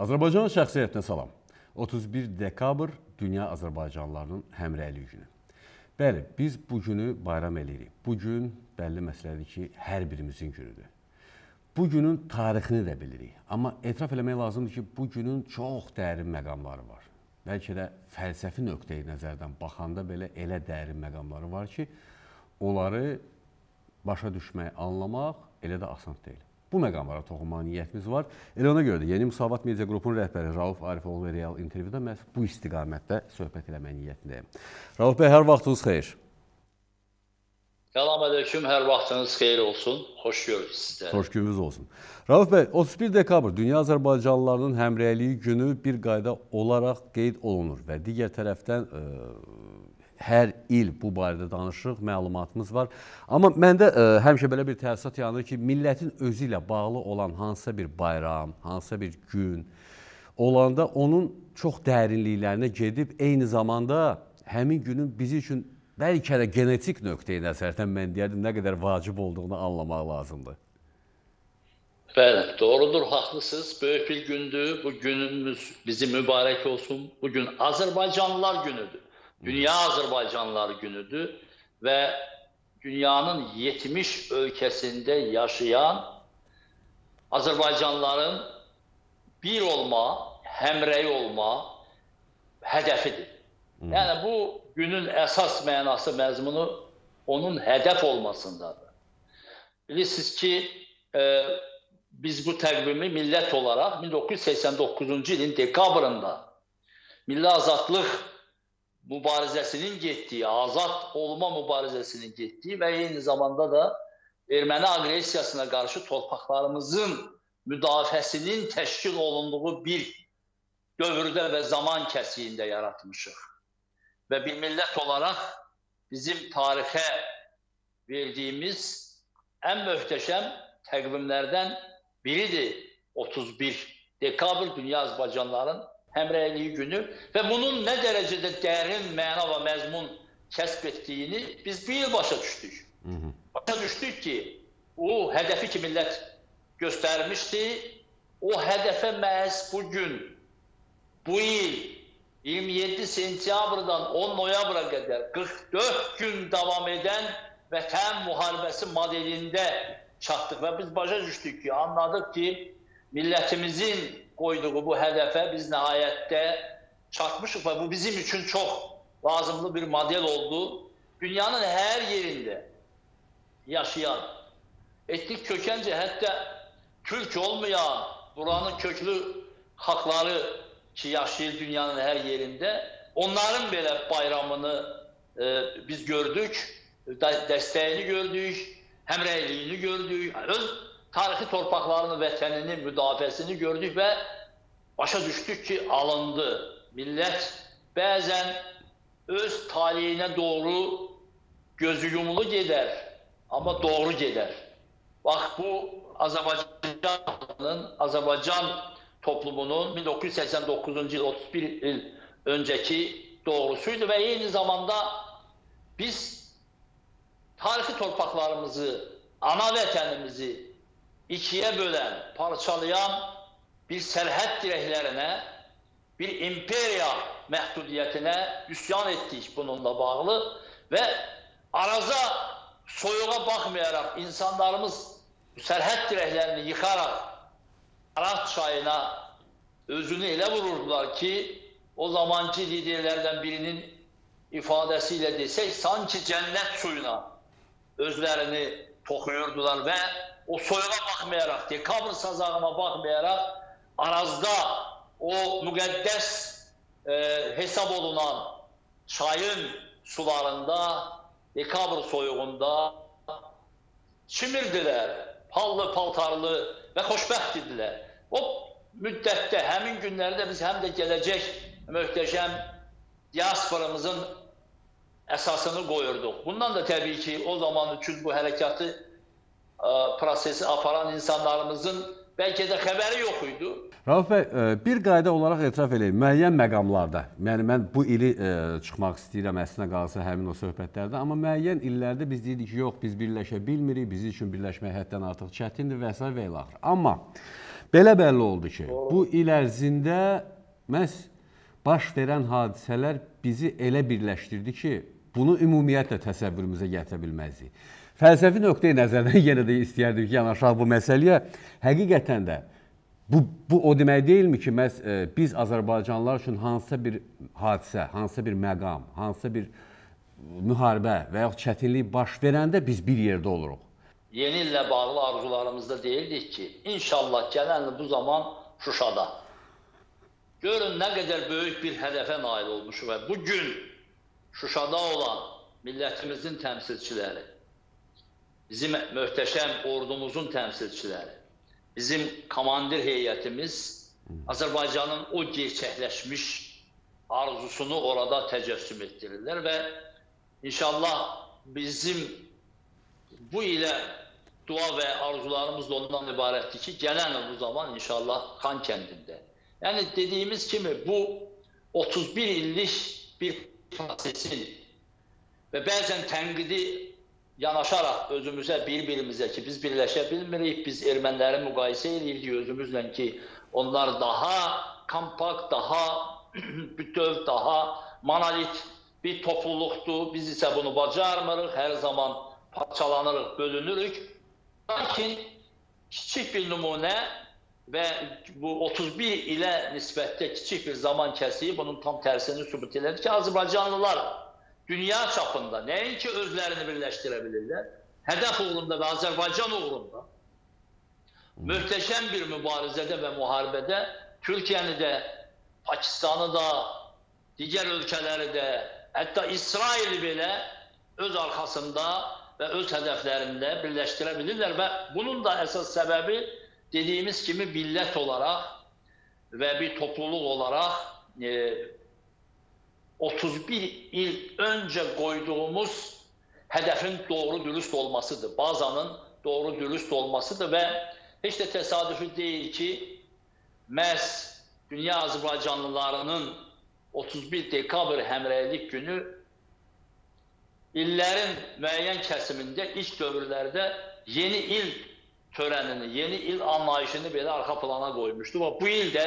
Azərbaycan şəxsiyyətinə salam. 31 dekabr Dünya Azərbaycanlılarının həmrəylik günü. Bəli, biz bu günü bayram eləyirik. Bu gün bəlli məsələdir ki, hər birimizin günüdür. Bu günün tarixini də bilirik. Amma etiraf eləmək lazımdır ki, bu günün çox dərin məqamları var. Bəlkə də fəlsəfi nöqteyi nəzərdən baxanda belə elə dərin məqamları var ki, onları başa düşmək, anlamaq elə də asan deyil bu məqamlara toxunmaq niyyətimiz var. Elə ona görə də Yeni Müsavat Media Qrupunun rəhbəri Rauf Arifoğlu real intervyuda məhz bu istiqamətdə söhbət eləmək niyyətindəyim. Rauf bəy, hər vaxtınız xeyir. Salam əleykum, hər vaxtınız xeyir olsun. Xoş gördük sizləri. Xoş gününüz olsun. Rauf bəy, 31 dekabr Dünya Azərbaycanlılarının həmrəyliyi günü bir qayda olaraq qeyd olunur və digər tərəfdən ə, hər il bu barədə danışırıq, məlumatımız var. Amma məndə ə, e, həmişə belə bir təsirat yaranır ki, millətin özü ilə bağlı olan hansısa bir bayram, hansısa bir gün olanda onun çox dərinliklərinə gedib eyni zamanda həmin günün bizi üçün bəlkə də genetik nöqteyi nəzərdən mən deyərdim nə qədər vacib olduğunu anlamaq lazımdır. Bəli, doğrudur, haqlısınız. Böyük bir gündür. Bu günümüz bizi mübarək olsun. Bu gün Azərbaycanlılar günüdür. Dünya Azərbaycanlıları günüdür və dünyanın 70 ölkəsində yaşayan Azərbaycanlıların bir olma, həmrəy olma hədəfidir. Hmm. Yəni bu günün əsas mənası, məzmunu onun hədəf olmasındadır. Bilirsiniz ki, e, biz bu təqvimi millət olaraq 1989-cu ilin dekabrında Milli Azadlıq mübarizəsinin getdiyi, azad olma mübarizəsinin getdiyi və eyni zamanda da erməni aqressiyasına qarşı torpaqlarımızın müdafiəsinin təşkil olunduğu bir dövrdə və zaman kəsiyində yaratmışıq. Və bir millət olaraq bizim tarixə verdiyimiz ən möhtəşəm təqvimlərdən biridir 31 dekabr Dünya Azərbaycanlıların həmrəyliyi günü və bunun nə dərəcədə dərin məna və məzmun kəsb etdiyini biz bir yıl başa düşdük. Hı -hı. Başa düşdük ki, o hədəfi ki millət göstərmişdi, o hədəfə məhz bu gün, bu il 27 sentyabrdan 10 noyabra qədər 44 gün davam edən vətən müharibəsi modelində çatdıq və biz başa düşdük ki, anladıq ki, millətimizin qoyduğu bu hədəfə biz nəhayətdə çatmışıq və bu bizim üçün çox lazımlı bir model oldu. Dünyanın hər yerində yaşayan, etnik kökən cəhətdə türk olmayan, buranın köklü xalqları ki, yaşayır dünyanın hər yerində, onların belə bayramını e, biz gördük, dəstəyini gördük, həmrəyliyini gördük, öz tarixi torpaqlarını, vətənini, müdafiəsini gördük və başa düşdük ki, alındı. Millət bəzən öz taleyinə doğru gözü yumulu gedər, amma doğru gedər. Bax, bu Azərbaycanın, Azərbaycan toplumunun 1989-cu il, 31 il öncəki doğrusuydu və eyni zamanda biz tarixi torpaqlarımızı, ana vətənimizi ikiye bölen, parçalayan bir serhet direklerine, bir imperya mehdudiyetine isyan ettik bununla bağlı ve araza soyuğa bakmayarak insanlarımız serhet direklerini yıkarak Arat çayına özünü ele vururdular ki o zamanki liderlerden birinin ifadesiyle desek sanki cennet suyuna özlerini tokuyordular ve o soyuna baxmayaraq, dekabr sazağına baxmayaraq Arazda o müqəddəs e, hesab olunan çayın sularında dekabr soyuğunda çimirdilər, pallı, paltarlı və xoşbəxt idilər. O müddətdə, həmin günlərdə biz həm də gələcək möhtəşəm diasporamızın əsasını qoyurduq. Bundan da təbii ki, o zaman üçün bu hərəkatı prosesi aparan insanlarımızın bəlkə də xəbəri yox idi. Rauf bəy, bir qayda olaraq etiraf edeyim, müəyyən məqamlarda, yəni mən bu ili ə, çıxmaq istəyirəm əslində qalsa həmin o söhbətlərdə, amma müəyyən illərdə biz deyirik ki, yox, biz birləşə bilmirik, bizim üçün birləşmək həddən artıq çətindir və s. və ilə axır. Amma Belə bəlli oldu ki, bu il ərzində məhz baş verən hadisələr bizi elə birləşdirdi ki, bunu ümumiyyətlə təsəvvürümüzə gətirə bilməzdik. Fəlsəfi nöqteyi nəzərdən yenə də istəyərdim ki, yanaşaq bu məsələyə. Həqiqətən də bu bu o demək deyilmi ki, məhz e, biz Azərbaycanlılar üçün hansısa bir hadisə, hansısa bir məqam, hansısa bir müharibə və ya çətinlik baş verəndə biz bir yerdə oluruq. Yeni illə bağlı arzularımızda deyirdik ki, inşallah gələn bu zaman Şuşada. Görün nə qədər böyük bir hədəfə nail olmuş və bu gün Şuşada olan millətimizin təmsilçiləri, bizim möhtəşəm ordumuzun təmsilçiləri, bizim komandir heyətimiz Azərbaycanın o gerçəkləşmiş arzusunu orada təcəssüm etdirirlər və inşallah bizim bu ilə dua və arzularımız da ondan ibarətdir ki, gələn il bu zaman inşallah Xan kəndində. Yəni dediyimiz kimi bu 31 illik bir prosesin və bəzən tənqidi yanaşaraq özümüzə, bir-birimizə ki, biz birləşə bilmirik, biz erməniləri müqayisə edirik özümüzlə ki, onlar daha kompakt, daha bütöv, daha monolit bir topluluqdur. Biz isə bunu bacarmırıq, hər zaman parçalanırıq, bölünürük. Lakin kiçik bir nümunə və bu 31 ilə nisbətdə kiçik bir zaman kəsiyi bunun tam tərsini sübut edir ki, Azərbaycanlılar dünya çapında nəinki özlərini birləşdirə bilirlər, hədəf uğrunda və Azərbaycan uğrunda möhtəşəm bir mübarizədə və müharibədə Türkiyəni də, Pakistanı da, digər ölkələri də, hətta İsraili belə öz arxasında və öz hədəflərində birləşdirə bilirlər və bunun da əsas səbəbi dediyimiz kimi millət olaraq və bir topluluq olaraq e, 31 il öncə qoyduğumuz hədəfin doğru dürüst olmasıdır. Bazanın doğru dürüst olmasıdır və heç də təsadüfi deyil ki, məhz dünya Azərbaycanlılarının 31 dekabr həmrəylik günü illərin müəyyən kəsimində ilk dövrlərdə yeni il törənini, yeni il anlayışını belə arxa plana qoymuşdu. Və bu il də,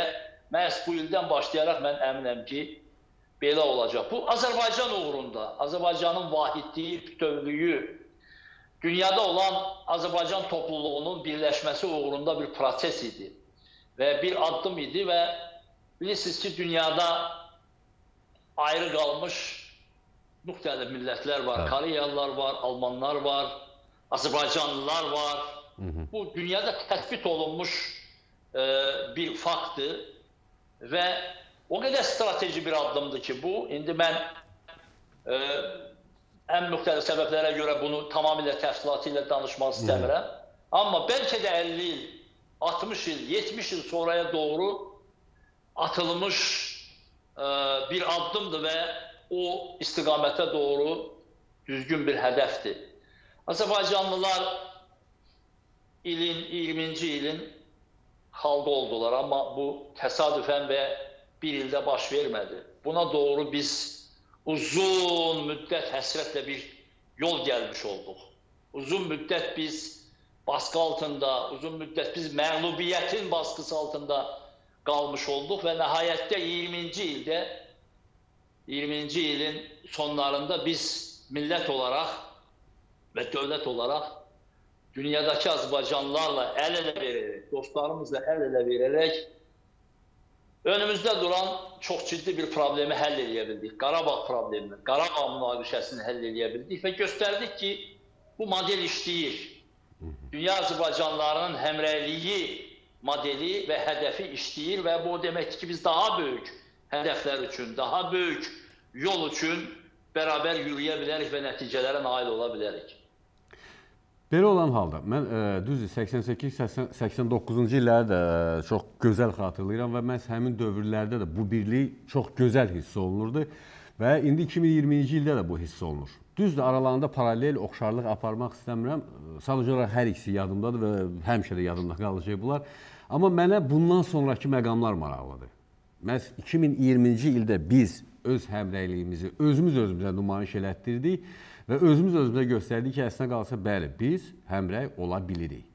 məhz bu ildən başlayaraq mən əminəm ki, belə olacaq. Bu, Azərbaycan uğrunda, Azərbaycanın vahidliyi, bütövlüyü, dünyada olan Azərbaycan topluluğunun birləşməsi uğrunda bir proses idi və bir addım idi və bilirsiniz ki, dünyada ayrı qalmış müxtəlif millətlər var. Hə. Koreyalılar var, Almanlar var, Azərbaycanlılar var. Hı -hı. Bu dünyada təsbit olunmuş e, bir faktdır və o qədər strateji bir addımdır ki bu. İndi mən e, ən müxtəlif səbəblərə görə bunu tamamilə təfsilatı ilə danışmaq istəmirəm. Amma bəlkə də 50 il, 60 il, 70 il sonraya doğru atılmış e, bir addımdır və o istiqamətə doğru düzgün bir hədəfdir. Azərbaycanlılar ilin 20-ci ilin xalqı oldular, amma bu təsadüfən və bir ildə baş vermədi. Buna doğru biz uzun müddət həsrətlə bir yol gəlmiş olduq. Uzun müddət biz baskı altında, uzun müddət biz məğlubiyyətin baskısı altında qalmış olduq və nəhayətdə 20-ci ildə 20-ci ilin sonlarında biz millət olaraq və dövlət olaraq dünyadakı Azərbaycanlılarla əl-ələ verərək, dostlarımızla əl-ələ verərək önümüzdə duran çox ciddi bir problemi həll edə bildik. Qarabağ problemini, Qarabağ münaqişəsini həll edə bildik və göstərdik ki, bu model işləyir. Dünya Azərbaycanlılarının həmrəyliyi modeli və hədəfi işləyir və bu deməkdir ki, biz daha böyük hədəflər üçün, daha böyük yol üçün bərabər yürüyə bilərik və nəticələrə nail ola bilərik. Belə olan halda mən ə, düzdür 88-89-cu illəri də ə, çox gözəl xatırlayıram və məhz həmin dövrlərdə də bu birlik çox gözəl hiss olunurdu və indi 2020-ci ildə də bu hiss olunur. Düzdür, aralarında paralel oxşarlıq aparmaq istəmirəm. Sadəcə olaraq hər ikisi yadımdadır və həmişə də yadımda qalacaq bunlar. Amma mənə bundan sonrakı məqamlar maraqlıdır. Məhz 2020-ci ildə biz öz həmrəyliyimizi özümüz özümüzə nümayiş elətdirdik və özümüz özümüzə göstərdik ki, əslində qalsa bəli, biz həmrəy ola bilirik.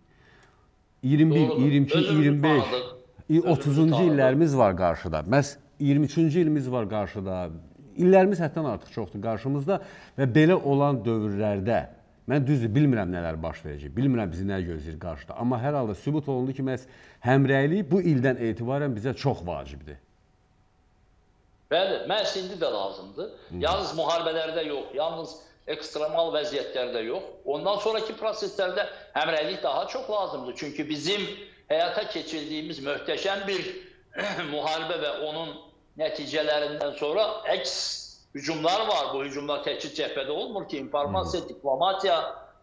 21, Doğrudur. 22, Özümüzü 25, tanıdıq. 30-cu tanıdıq. illərimiz var qarşıda. Məs 23-cü ilimiz var qarşıda. İllərimiz həddən artıq çoxdur qarşımızda və belə olan dövrlərdə mən düzdür bilmirəm nələr baş verəcək. Bilmirəm bizi nə gözləyir qarşıda. Amma hər halda sübut olundu ki, məs həmrəylik bu ildən etibarən bizə çox vacibdir. Bəli, məhz indi də lazımdır. Yalnız müharibələrdə yox, yalnız ekstremal vəziyyətlərdə yox. Ondan sonraki proseslərdə həmrəylik daha çox lazımdır. Çünki bizim həyata keçirdiyimiz möhtəşəm bir müharibə və onun nəticələrindən sonra əks hücumlar var. Bu hücumlar təkcə cəbhədə olmur ki, informasiya, diplomatiya,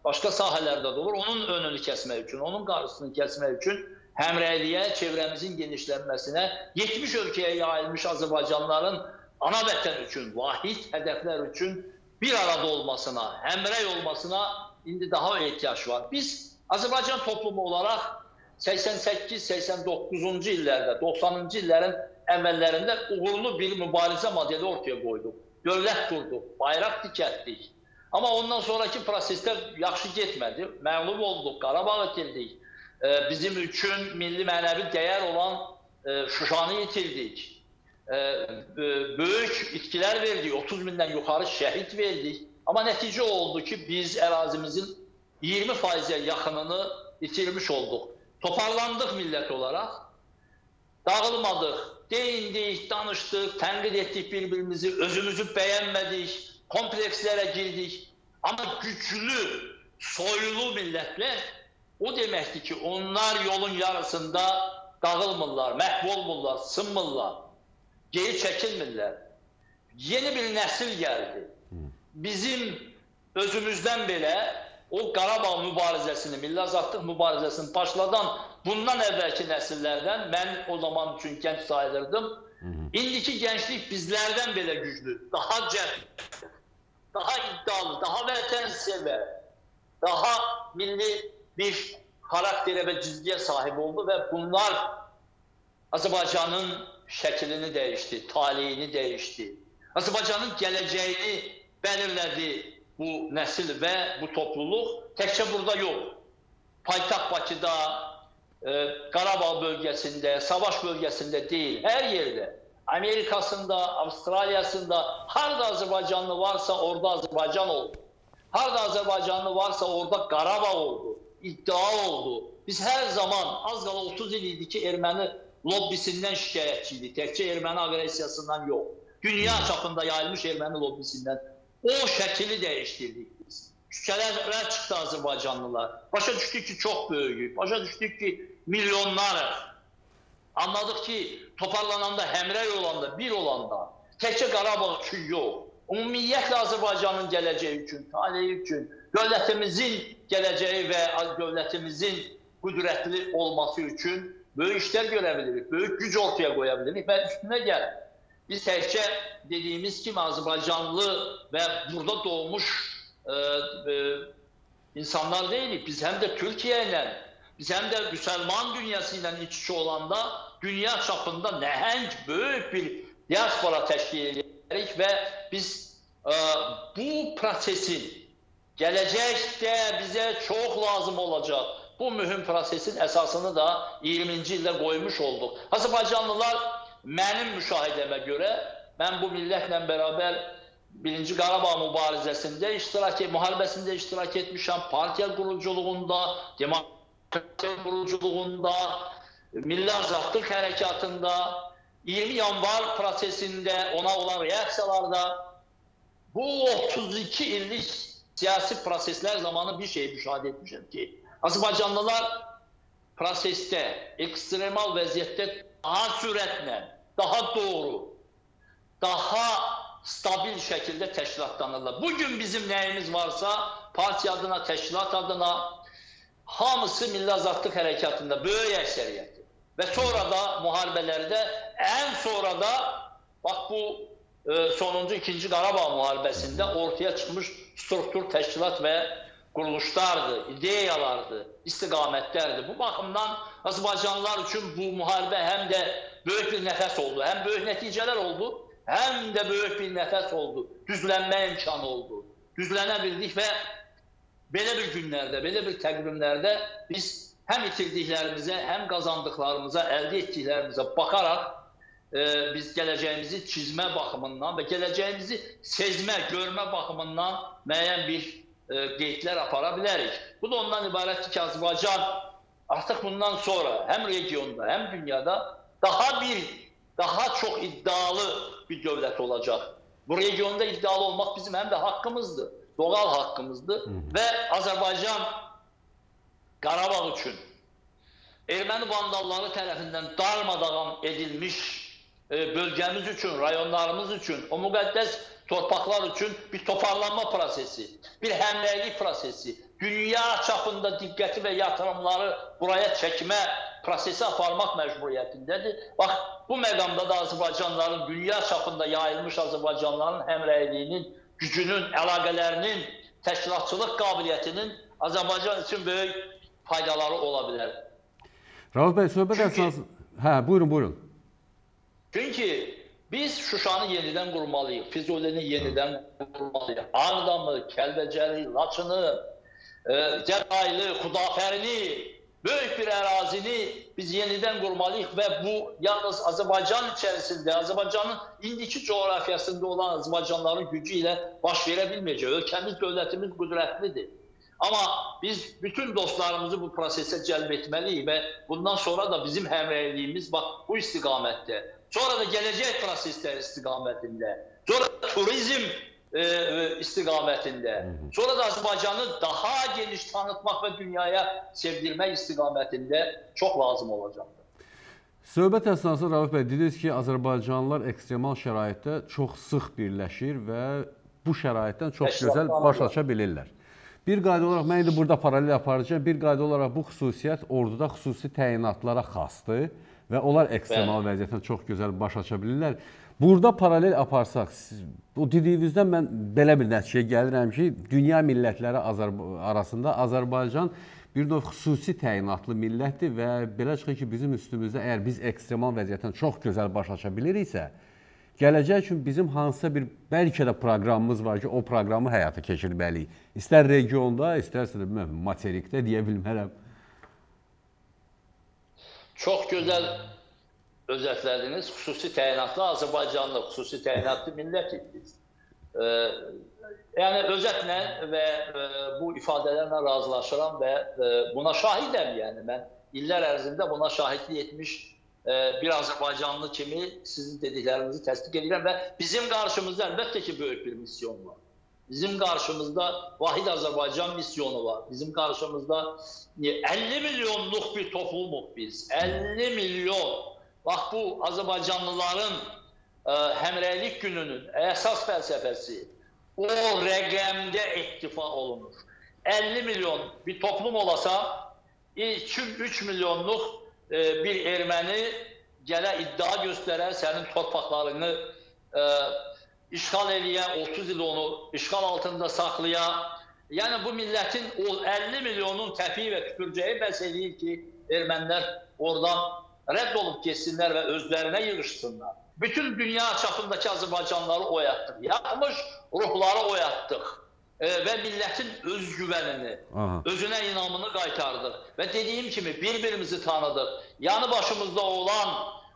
başqa sahələrdə də olur. Onun önünü kəsmək üçün, onun qarşısını kəsmək üçün həmrəyliyə, çevrəmizin genişlənməsinə, 70 ölkəyə yayılmış Azərbaycanlıların ana vətən üçün, vahid hədəflər üçün bir arada olmasına, həmrəy olmasına indi daha ehtiyac var. Biz Azərbaycan toplumu olaraq 88-89-cu illərdə, 90-cı illərin əvvəllərində uğurlu bir mübarizə modeli ortaya qoyduq. Dövlət qurduq, bayraq dikətdik. Amma ondan sonraki prosesdə yaxşı getmədi. Məğlub olduq, Qarabağı itirdik. Bizim üçün milli mənəvi dəyər olan e, Şuşanı itirdik. Böyük itkilər verdik, 30 mindən yuxarı şəhid verdik. Amma nəticə oldu ki, biz ərazimizin 20%-ə yaxınını itirmiş olduq. Toparlandıq millət olaraq. Dağılmadıq, deyindik, danışdıq, tənqid etdik bir-birimizi, özümüzü bəyənmədik, komplekslərə girdik. Amma güclü, soylu millətlər o deməkdir ki, onlar yolun yarısında dağılmırlar, məhv olmurlar, sınmırlar, geri çəkilmirlər. Yeni bir nəsil gəldi. Bizim özümüzdən belə o Qarabağ mübarizəsini, milli azadlıq mübarizəsini başladan bundan əvvəlki nəsillərdən mən o zaman üçün gənc sayılırdım. İndiki gənclik bizlərdən belə güclü, daha cəld, daha iddialı, daha vətənsevər, daha milli bir karaktere ve cizgiye sahip oldu ve bunlar Azerbaycan'ın şeklini değişti, talihini değişti. Azerbaycan'ın geleceğini belirledi bu nesil ve bu topluluk. Tekçe burada yok. Paytak Bakı'da, e, Karabağ bölgesinde, savaş bölgesinde değil, her yerde. Amerika'sında, Avustralya'sında, harda Azerbaycanlı varsa orada Azerbaycan oldu. Harda Azerbaycanlı varsa orada Qarabağ oldu, iddia oldu. Biz hər zaman az qala 30 il idi ki, erməni lobbisindən şikayətçi idi. Təkcə erməni aqressiyasından. Dünya çapında yayılmış erməni lobbisindən o şəkili dəyişdirdik biz. Küçələrə çıxdı Azərbaycanlılar. Başa düşdük ki, çox böyüyük. Başa düşdük ki, milyonlarıq. Anladıq ki, toparlananda, həmrəy olanda, bir olanda, təkcə Qarabağ üçün yox, ümumiyyətlə Azərbaycanın gələcəyi üçün, taleyi üçün, dövlətimizin gələcəyi və dövlətimizin qüdrətli olması üçün böyük işlər görə bilirik, böyük güc ortaya qoya bilirik və üstünə gəl. Biz təkcə dediyimiz kimi Azərbaycanlı və burada doğmuş e, e, insanlar deyilik. Biz həm də Türkiyə ilə, biz həm də müsəlman dünyası ilə iç içe olanda dünya çapında nəhəng böyük bir diaspora təşkil edirik və biz e, bu prosesin gələcəkdə bizə çox lazım olacaq. Bu mühüm prosesin əsasını da 20-ci ildə qoymuş olduq. Azərbaycanlılar mənim müşahidəmə görə mən bu millətlə bərabər birinci Qarabağ mübarizəsində iştirak et, müharibəsində iştirak etmişəm, partiya quruculuğunda, demokratiya quruculuğunda, milli azadlıq hərəkatında, 20 yanvar prosesində, ona olan reaksiyalarda bu 32 illik siyasi proseslər zamanı bir şey müşahidə etmişəm ki, Azərbaycanlılar prosesdə, ekstremal vəziyyətdə daha sürətlə, daha doğru, daha stabil şəkildə təşkilatlanırlar. Bugün bizim nəyimiz varsa, partiya adına, təşkilat adına, hamısı Milli Azadlıq Hərəkatında böyük əksəriyyəti. Və sonra da müharibələrdə, ən sonra da, bax bu e, sonuncu ikinci Qarabağ müharibəsində ortaya çıxmış struktur, təşkilat və quruluşlardır, ideyalardır, istiqamətlərdir. Bu baxımdan Azərbaycanlılar üçün bu müharibə həm də böyük bir nəfəs oldu, həm böyük nəticələr oldu, həm də böyük bir nəfəs oldu, düzlənmə imkanı oldu. Düzlənə bildik və belə bir günlərdə, belə bir təqvimlərdə biz həm itirdiklərimizə, həm qazandıqlarımıza, əldə etdiklərimizə baxaraq e, biz gələcəyimizi çizmə baxımından və gələcəyimizi sezmə, görmə baxımından müəyyən bir e, qeydlər apara bilərik. Bu da ondan ibarətdir ki, Azərbaycan artıq bundan sonra həm regionda, həm dünyada daha bir, daha çox iddialı bir dövlət olacaq. Bu regionda iddialı olmaq bizim həm də haqqımızdır, doğal haqqımızdır və Azərbaycan Qarabağ üçün erməni vandalları tərəfindən darmadağın edilmiş e, bölgəmiz üçün, rayonlarımız üçün, o müqəddəs torpaqlar üçün bir toparlanma prosesi, bir həmrəylik prosesi, dünya çapında diqqəti və yatırımları buraya çəkmə prosesi aparmaq məcburiyyətindədir. Bax, bu məqamda da Azərbaycanlıların, dünya çapında yayılmış Azərbaycanlıların həmrəyliyinin, gücünün, əlaqələrinin, təşkilatçılıq qabiliyyətinin Azərbaycan üçün böyük faydaları ola bilər. Rauf bəy, söhbət əsas Hə, buyurun, buyurun. Çünki biz Şuşanı yenidən qurmalıyıq, Füzulini yenidən qurmalıyıq. Ağdamı, Kəlbəcəri, Laçını, e, Cəbrayılı, Xudafərini, böyük bir ərazini biz yenidən qurmalıyıq və bu yalnız Azərbaycan içərisində, Azərbaycanın indiki coğrafiyasında olan Azərbaycanların gücü ilə baş verə bilməyəcək. Ölkəmiz, dövlətimiz qüdrətlidir. Amma biz bütün dostlarımızı bu prosesə cəlb etməliyik və bundan sonra da bizim həmrəyliyimiz bax bu istiqamətdə. Sonra da gələcək proseslər istiqamətində. Sonra turizm e, e, istiqamətində. Sonra da Azərbaycanı daha geniş tanıtmaq və dünyaya sevdirmək istiqamətində çox lazım olacaqdır. Söhbət əsnasında Rauf bəy dediniz ki, Azərbaycanlılar ekstremal şəraitdə çox sıx birləşir və bu şəraitdən çox gözəl Təşkilatlanırlar. baş aça bilirlər. Bir qayda olaraq mən indi burada paralel aparacağam. Bir qayda olaraq bu xüsusiyyət orduda xüsusi təyinatlara xasdır və onlar ekstremal vəziyyətdən çox gözəl baş aça bilirlər. Burada paralel aparsaq, bu dediyinizdən mən belə bir nəticəyə gəlirəm ki, dünya millətləri Azər arasında Azərbaycan bir növ xüsusi təyinatlı millətdir və belə çıxır ki, bizim üstümüzdə əgər biz ekstremal vəziyyətdən çox gözəl baş aça biliriksə, gələcək üçün bizim hansısa bir bəlkə də proqramımız var ki, o proqramı həyata keçirməliyik. İstər regionda, istərsə də bilməm, materikdə deyə bilmərəm. Çox gözəl özətlədiniz. Xüsusi təyinatlı Azərbaycanlı, xüsusi təyinatlı millətik biz. E, yəni özətlə və e, bu ifadələrlə razılaşıram və e, buna şahidəm. Yəni mən illər ərzində buna şahidlik etmiş bir Azərbaycanlı kimi sizin dediklərinizi təsdiq edirəm və bizim qarşımızda əlbəttə ki, böyük bir misyon var. Bizim qarşımızda Vahid Azərbaycan misyonu var. Bizim qarşımızda 50 milyonluq bir toplumuq biz. 50 milyon. Bax bu Azərbaycanlıların ə, həmrəylik gününün əsas fəlsəfəsi o rəqəmdə iktifa olunur. 50 milyon bir toplum olasa 2-3 milyonluq e, bir erməni gələ iddia göstərər sənin torpaqlarını e, işğal eləyə, 30 il onu işğal altında saxlaya. Yəni bu millətin o 50 milyonun təpiyi və tüpürcəyi bəs eləyir ki, ermənilər oradan rədd olub getsinlər və özlərinə yığışsınlar. Bütün dünya çapındakı Azərbaycanlıları oyatdıq. Yaxmış ruhları oyatdıq. Və millətin özgüvənini, Aha. özünə inamını qaytardıq. Və dediyim kimi bir-birimizi tanıdıq. Yanı başımızda olan,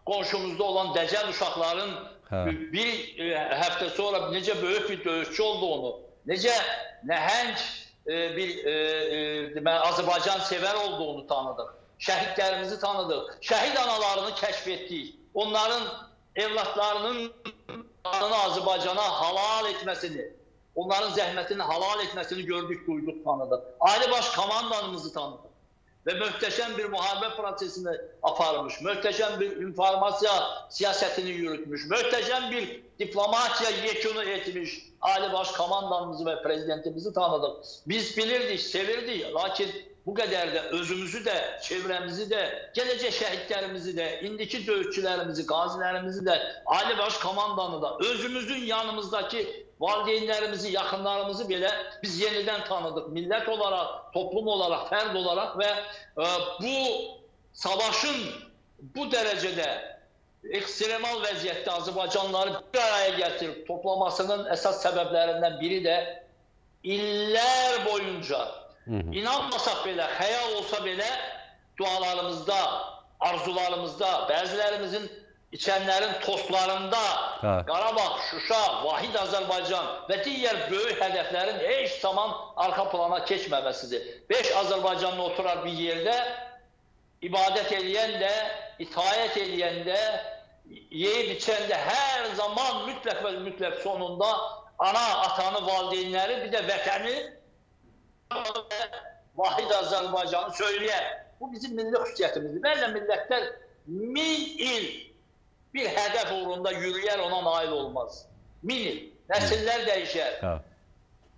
qonşumuzda olan dəcəl uşaqların Hə. bir e, həftə sonra necə böyük bir döyüşçü olduğunu, necə nəhəng e, bir e, e, deməli Azərbaycan sevər olduğunu tanıdıq. Şəhidlərimizi tanıdıq. Şəhid analarını kəşf etdik. Onların evlatlarının qanını Azərbaycana halal etməsini, onların zəhmətini halal etməsini gördük, duyduq, tanıdıq. Ali Baş Komandanımızı tanıdıq və möhtəşəm bir müharibə prosesini aparmış, möhtəşəm bir informasiya siyasətini yürütmüş, möhtəşəm bir diplomatiya yekunu etmiş Ali Baş Komandanımızı və prezidentimizi tanıdıq. Biz bilirdik, sevirdik, lakin bu qədər də özümüzü də, çevrəmizi də, gələcək şəhidlərimizi də, indiki döyüşçülərimizi, qazilərimizi də, Ali Baş Komandanı da, özümüzün yanımızdakı valideynlərimizi, yaxınlarımızı belə biz yenidən tanıdıq. Millət olaraq, toplum olaraq, fərd olaraq və e, bu savaşın bu dərəcədə ekstremal vəziyyətdə Azərbaycanlıları bir araya gətirib toplamasının əsas səbəblərindən biri də illər boyunca inanmasaq belə, xəyal olsa belə dualarımızda, arzularımızda, bəzilərimizin içənlərin tostlarında Hə. Qarabağ, Şuşa, Vahid Azərbaycan və digər böyük hədəflərin heç zaman arxa plana keçməməsidir. 5 Azərbaycanlı oturar bir yerdə ibadət eləyən də, itaət eləyən də, yeyib içən də hər zaman mütləq və mütləq sonunda ana, atanı, valideynləri, bir də vətəni Vahid Azərbaycanı söyləyər. Bu bizim milli xüsusiyyətimizdir. Bəzən millətlər min il bir hədəf uğrunda yürüyər, ona nail olmaz. Min il. Nəsillər dəyişər. Hə.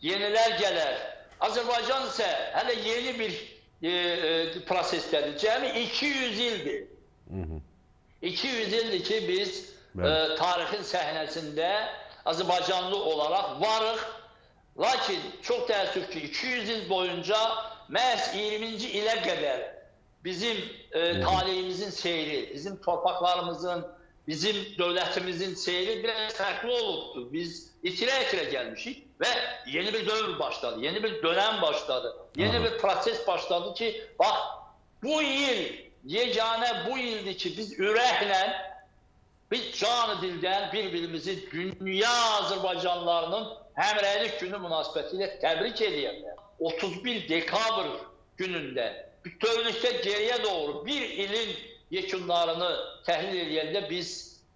Yenilər gələr. Azərbaycan isə hələ yeni bir e, e, prosesdədir. Cəmi 200 ildir. Hı -hı. 200 ildir ki biz e, tarixin səhnəsində Azərbaycanlı olaraq varıq. Lakin çox təəssüf ki 200 il boyunca məhz 20-ci ilə qədər bizim e, taleyimizin seyri, bizim torpaqlarımızın, bizim dövlətimizin seyri biraz fərqli olubdur. Biz itirə-itirə gəlmişik və yeni bir dövr başladı, yeni bir dönəm başladı, yeni Aha. bir proses başladı ki, bax bu il yeganə bu ildir ki biz ürəklə biz canı dildən bir-birimizi dünya Azərbaycanlılarının həmrəylik günü münasibətilə təbrik edəyərlər. 31 dekabr günündə bütövlükdə geriyə doğru bir ilin yekunlarını təhlil edəndə biz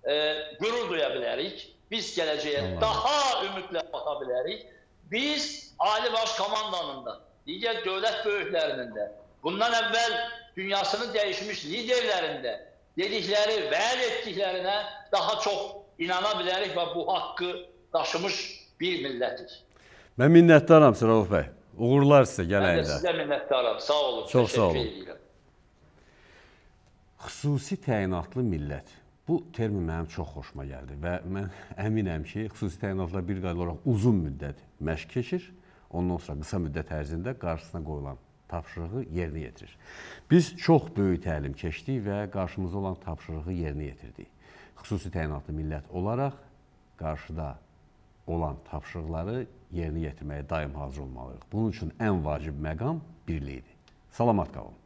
e, qürur duya bilərik. Biz gələcəyə Allah. daha ümidlə baxa bilərik. Biz Ali Baş Komandanın da, digər dövlət böyüklərinin də, bundan əvvəl dünyasını dəyişmiş liderlərin də dedikləri, vəd etdiklərinə daha çox inana bilərik və bu haqqı daşımış bir millətik. Mən minnətdaram Rauf bəy. Uğurlar sizə Mən də gələyində. sizə minnətdaram. Sağ olun. Çox sağ olun. edirəm. Xüsusi təyinatlı millət. Bu termin mənim çox xoşuma gəldi və mən əminəm ki, xüsusi təyinatla bir qayda olaraq uzun müddət məşq keçir, ondan sonra qısa müddət ərzində qarşısına qoyulan tapşırığı yerinə yetirir. Biz çox böyük təlim keçdik və qarşımızda olan tapşırığı yerinə yetirdik. Xüsusi təyinatlı millət olaraq qarşıda olan tapşırıqları yerinə yetirməyə daim hazır olmalıyıq. Bunun üçün ən vacib məqam birlikdir. Salamat qalın.